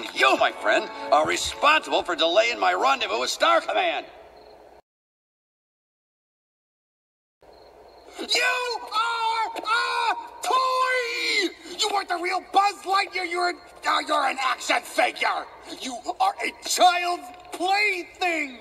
And you, my friend, are responsible for delaying my rendezvous with Star Command. You are a toy! You aren't the real Buzz Lightyear. You're, uh, you're an action figure. You are a child's plaything.